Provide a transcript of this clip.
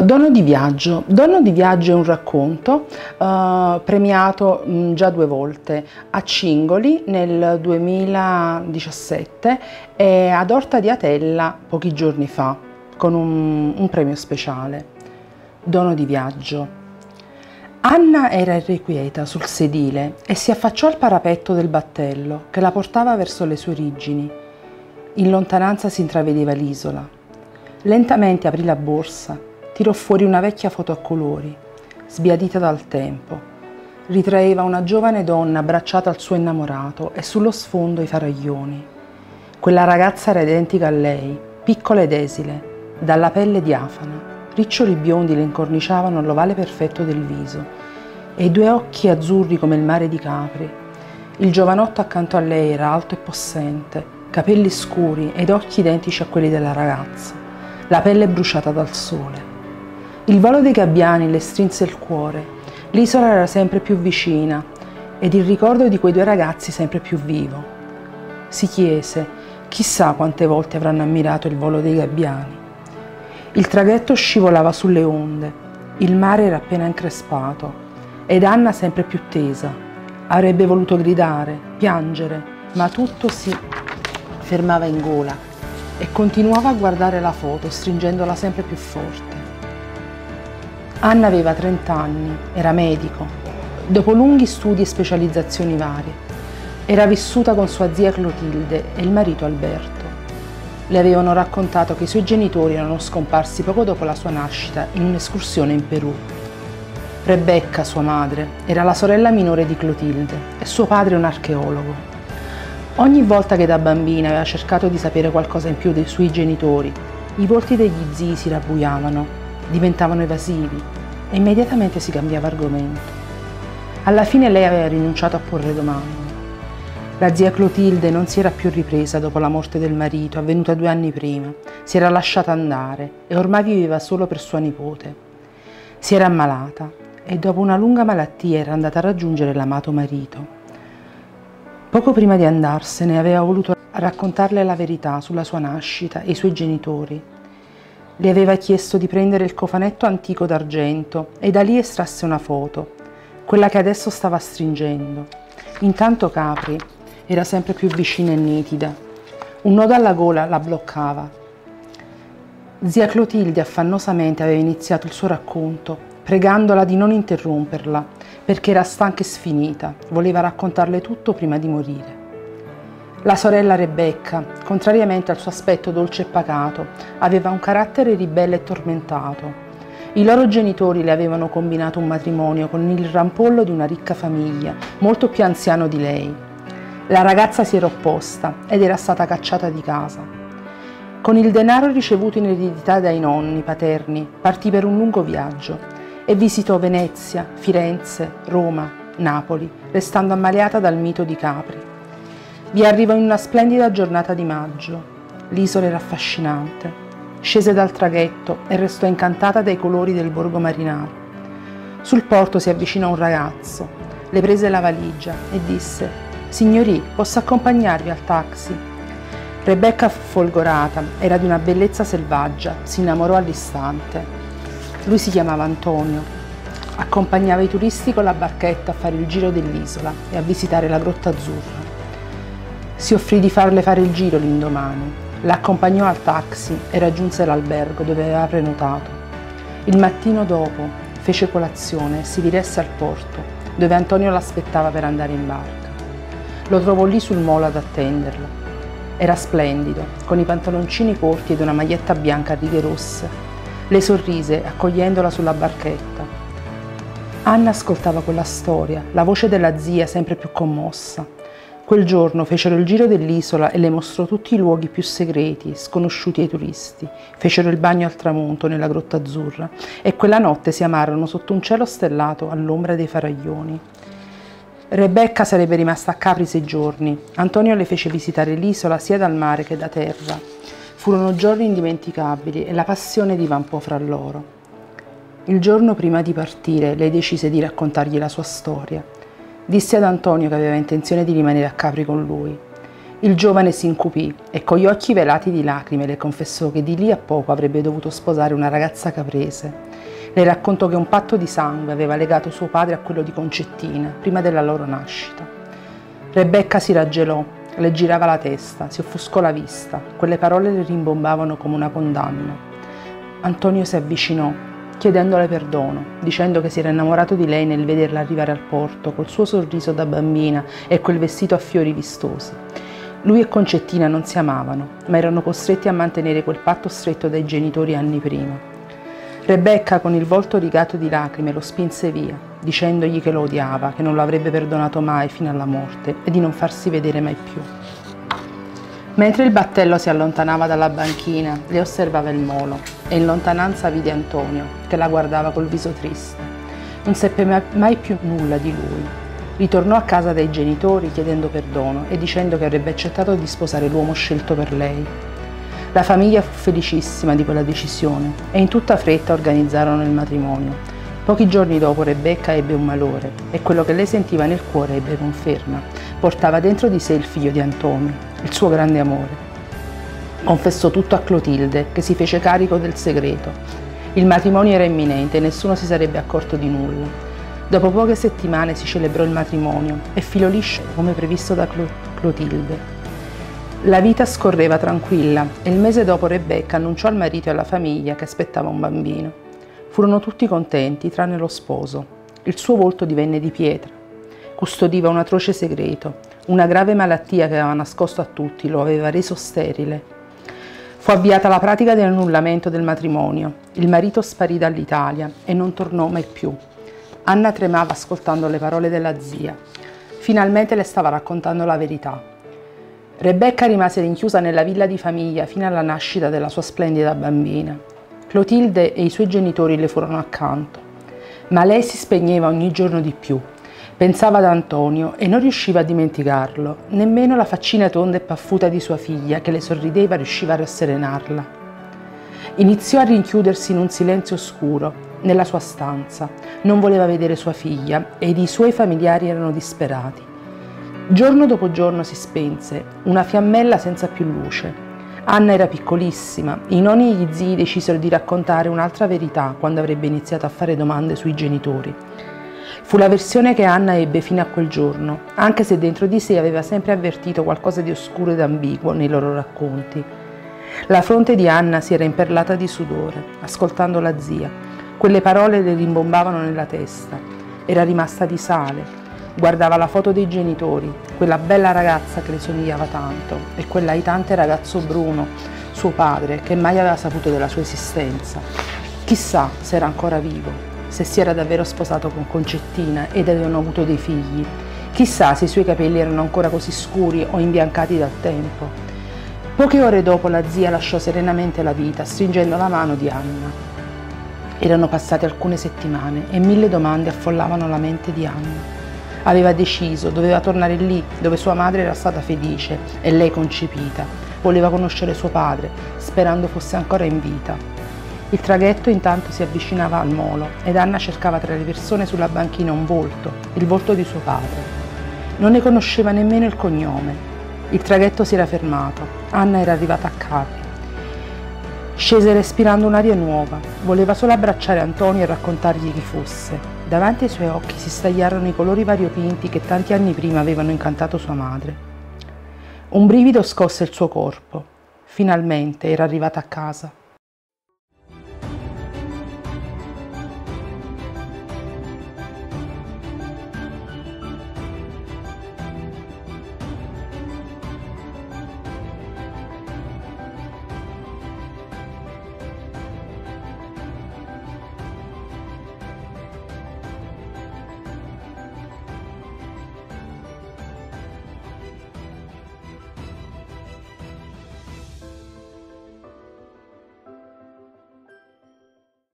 Dono di viaggio. Dono di viaggio è un racconto uh, premiato mh, già due volte a Cingoli nel 2017 e ad Orta di Atella pochi giorni fa con un, un premio speciale. Dono di viaggio. Anna era irrequieta sul sedile e si affacciò al parapetto del battello che la portava verso le sue origini. In lontananza si intravedeva l'isola. Lentamente aprì la borsa tirò fuori una vecchia foto a colori, sbiadita dal tempo. Ritraeva una giovane donna abbracciata al suo innamorato e sullo sfondo i faraglioni. Quella ragazza era identica a lei, piccola ed esile, dalla pelle diafana. Riccioli biondi le incorniciavano l'ovale perfetto del viso e i due occhi azzurri come il mare di Capri. Il giovanotto accanto a lei era alto e possente, capelli scuri ed occhi identici a quelli della ragazza, la pelle bruciata dal sole. Il volo dei gabbiani le strinse il cuore, l'isola era sempre più vicina ed il ricordo di quei due ragazzi sempre più vivo. Si chiese, chissà quante volte avranno ammirato il volo dei gabbiani. Il traghetto scivolava sulle onde, il mare era appena increspato ed Anna sempre più tesa. Avrebbe voluto gridare, piangere, ma tutto si fermava in gola e continuava a guardare la foto stringendola sempre più forte. Anna aveva 30 anni, era medico. Dopo lunghi studi e specializzazioni varie, era vissuta con sua zia Clotilde e il marito Alberto. Le avevano raccontato che i suoi genitori erano scomparsi poco dopo la sua nascita in un'escursione in Perù. Rebecca, sua madre, era la sorella minore di Clotilde e suo padre un archeologo. Ogni volta che da bambina aveva cercato di sapere qualcosa in più dei suoi genitori, i volti degli zii si rabbuiavano diventavano evasivi e immediatamente si cambiava argomento. Alla fine lei aveva rinunciato a porre domande. La zia Clotilde non si era più ripresa dopo la morte del marito, avvenuta due anni prima. Si era lasciata andare e ormai viveva solo per sua nipote. Si era ammalata e dopo una lunga malattia era andata a raggiungere l'amato marito. Poco prima di andarsene aveva voluto raccontarle la verità sulla sua nascita e i suoi genitori le aveva chiesto di prendere il cofanetto antico d'argento e da lì estrasse una foto, quella che adesso stava stringendo. Intanto Capri era sempre più vicina e nitida. Un nodo alla gola la bloccava. Zia Clotilde affannosamente aveva iniziato il suo racconto, pregandola di non interromperla, perché era stanca e sfinita, voleva raccontarle tutto prima di morire. La sorella Rebecca, contrariamente al suo aspetto dolce e pacato, aveva un carattere ribelle e tormentato. I loro genitori le avevano combinato un matrimonio con il rampollo di una ricca famiglia, molto più anziano di lei. La ragazza si era opposta ed era stata cacciata di casa. Con il denaro ricevuto in eredità dai nonni paterni, partì per un lungo viaggio e visitò Venezia, Firenze, Roma, Napoli, restando ammaliata dal mito di Capri. Vi arrivò in una splendida giornata di maggio. L'isola era affascinante. Scese dal traghetto e restò incantata dai colori del borgo marinaro. Sul porto si avvicinò un ragazzo, le prese la valigia e disse Signori, posso accompagnarvi al taxi? Rebecca fu folgorata, era di una bellezza selvaggia, si innamorò all'istante. Lui si chiamava Antonio. Accompagnava i turisti con la barchetta a fare il giro dell'isola e a visitare la Grotta Azzurra. Si offrì di farle fare il giro l'indomani. L'accompagnò al taxi e raggiunse l'albergo dove aveva prenotato. Il mattino dopo fece colazione e si diresse al porto, dove Antonio l'aspettava per andare in barca. Lo trovò lì sul molo ad attenderlo. Era splendido, con i pantaloncini corti ed una maglietta bianca a righe rosse. Le sorrise accogliendola sulla barchetta. Anna ascoltava quella storia, la voce della zia sempre più commossa. Quel giorno fecero il giro dell'isola e le mostrò tutti i luoghi più segreti, sconosciuti ai turisti. Fecero il bagno al tramonto nella grotta azzurra e quella notte si amarono sotto un cielo stellato all'ombra dei faraglioni. Rebecca sarebbe rimasta a Capri sei giorni. Antonio le fece visitare l'isola sia dal mare che da terra. Furono giorni indimenticabili e la passione divampò fra loro. Il giorno prima di partire lei decise di raccontargli la sua storia Disse ad Antonio che aveva intenzione di rimanere a Capri con lui. Il giovane si incupì e con gli occhi velati di lacrime le confessò che di lì a poco avrebbe dovuto sposare una ragazza caprese. Le raccontò che un patto di sangue aveva legato suo padre a quello di Concettina prima della loro nascita. Rebecca si raggelò, le girava la testa, si offuscò la vista, quelle parole le rimbombavano come una condanna. Antonio si avvicinò, chiedendole perdono, dicendo che si era innamorato di lei nel vederla arrivare al porto col suo sorriso da bambina e quel vestito a fiori vistosi lui e Concettina non si amavano, ma erano costretti a mantenere quel patto stretto dai genitori anni prima. Rebecca, con il volto rigato di lacrime, lo spinse via, dicendogli che lo odiava, che non lo avrebbe perdonato mai fino alla morte e di non farsi vedere mai più. Mentre il battello si allontanava dalla banchina, le osservava il molo e in lontananza vide Antonio, che la guardava col viso triste. Non seppe mai più nulla di lui, Ritornò a casa dai genitori chiedendo perdono e dicendo che avrebbe accettato di sposare l'uomo scelto per lei. La famiglia fu felicissima di quella decisione e in tutta fretta organizzarono il matrimonio. Pochi giorni dopo Rebecca ebbe un malore e quello che lei sentiva nel cuore ebbe conferma. Portava dentro di sé il figlio di Antonio, il suo grande amore. Confessò tutto a Clotilde, che si fece carico del segreto. Il matrimonio era imminente e nessuno si sarebbe accorto di nulla. Dopo poche settimane si celebrò il matrimonio e filo liscio come previsto da Clotilde. La vita scorreva tranquilla e il mese dopo Rebecca annunciò al marito e alla famiglia che aspettava un bambino. Furono tutti contenti, tranne lo sposo. Il suo volto divenne di pietra. Custodiva un atroce segreto. Una grave malattia che aveva nascosto a tutti lo aveva reso sterile. Fu avviata la pratica di annullamento del matrimonio. Il marito sparì dall'Italia e non tornò mai più. Anna tremava ascoltando le parole della zia. Finalmente le stava raccontando la verità. Rebecca rimase rinchiusa nella villa di famiglia fino alla nascita della sua splendida bambina. Clotilde e i suoi genitori le furono accanto, ma lei si spegneva ogni giorno di più. Pensava ad Antonio e non riusciva a dimenticarlo, nemmeno la faccina tonda e paffuta di sua figlia che le sorrideva riusciva a rasserenarla. Iniziò a rinchiudersi in un silenzio oscuro, nella sua stanza. Non voleva vedere sua figlia ed i suoi familiari erano disperati. Giorno dopo giorno si spense, una fiammella senza più luce. Anna era piccolissima, i nonni e gli zii decisero di raccontare un'altra verità quando avrebbe iniziato a fare domande sui genitori. Fu la versione che Anna ebbe fino a quel giorno, anche se dentro di sé aveva sempre avvertito qualcosa di oscuro ed ambiguo nei loro racconti. La fronte di Anna si era imperlata di sudore, ascoltando la zia, quelle parole le rimbombavano nella testa. Era rimasta di sale. Guardava la foto dei genitori, quella bella ragazza che le somigliava tanto e quell'aitante ragazzo Bruno, suo padre, che mai aveva saputo della sua esistenza. Chissà se era ancora vivo, se si era davvero sposato con Concettina ed avevano avuto dei figli. Chissà se i suoi capelli erano ancora così scuri o imbiancati dal tempo. Poche ore dopo la zia lasciò serenamente la vita, stringendo la mano di Anna. Erano passate alcune settimane e mille domande affollavano la mente di Anna. Aveva deciso, doveva tornare lì, dove sua madre era stata felice e lei concepita. Voleva conoscere suo padre, sperando fosse ancora in vita. Il traghetto intanto si avvicinava al molo ed Anna cercava tra le persone sulla banchina un volto, il volto di suo padre. Non ne conosceva nemmeno il cognome. Il traghetto si era fermato. Anna era arrivata a Capri. Scese respirando un'aria nuova, voleva solo abbracciare Antonio e raccontargli chi fosse. Davanti ai suoi occhi si stagliarono i colori variopinti che tanti anni prima avevano incantato sua madre. Un brivido scosse il suo corpo. Finalmente era arrivata a casa.